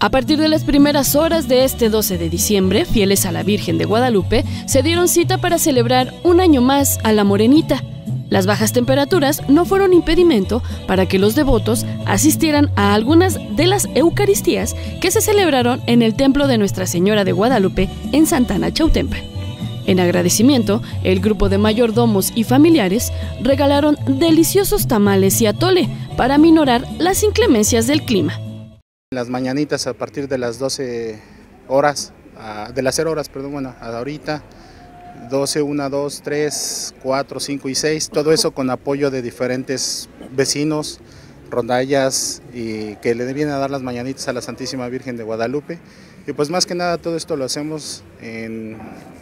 A partir de las primeras horas de este 12 de diciembre, fieles a la Virgen de Guadalupe se dieron cita para celebrar un año más a la Morenita. Las bajas temperaturas no fueron impedimento para que los devotos asistieran a algunas de las Eucaristías que se celebraron en el templo de Nuestra Señora de Guadalupe en Santana Chautempa. En agradecimiento, el grupo de mayordomos y familiares regalaron deliciosos tamales y atole para minorar las inclemencias del clima. Las mañanitas a partir de las 12 horas, de las 0 horas, perdón, bueno, ahorita, 12, 1, 2, 3, 4, 5 y 6, todo eso con apoyo de diferentes vecinos, rondallas y que le vienen a dar las mañanitas a la Santísima Virgen de Guadalupe. Y pues más que nada todo esto lo hacemos en,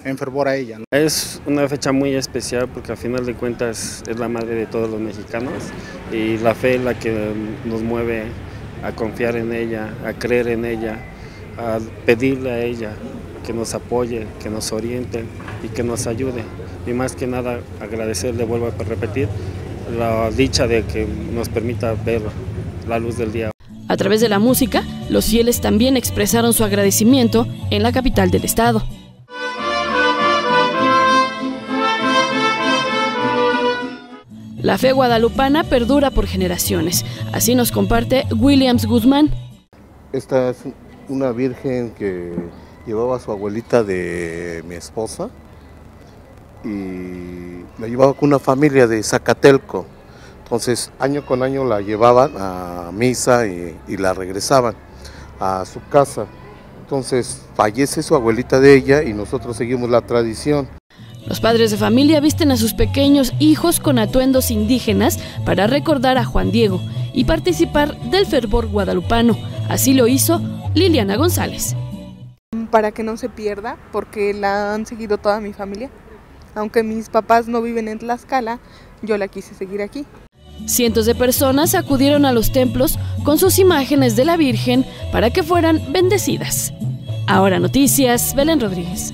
en fervor a ella. Es una fecha muy especial porque al final de cuentas es la madre de todos los mexicanos y la fe es la que nos mueve a confiar en ella, a creer en ella, a pedirle a ella que nos apoye, que nos oriente y que nos ayude. Y más que nada agradecerle, vuelvo a repetir, la dicha de que nos permita ver la luz del día. A través de la música, los fieles también expresaron su agradecimiento en la capital del estado. La fe guadalupana perdura por generaciones. Así nos comparte Williams Guzmán. Esta es una virgen que llevaba a su abuelita de mi esposa y la llevaba con una familia de Zacatelco. Entonces, año con año la llevaban a misa y, y la regresaban a su casa. Entonces, fallece su abuelita de ella y nosotros seguimos la tradición. Los padres de familia visten a sus pequeños hijos con atuendos indígenas para recordar a Juan Diego y participar del fervor guadalupano. Así lo hizo Liliana González. Para que no se pierda, porque la han seguido toda mi familia. Aunque mis papás no viven en Tlaxcala, yo la quise seguir aquí. Cientos de personas acudieron a los templos con sus imágenes de la Virgen para que fueran bendecidas. Ahora noticias, Belén Rodríguez.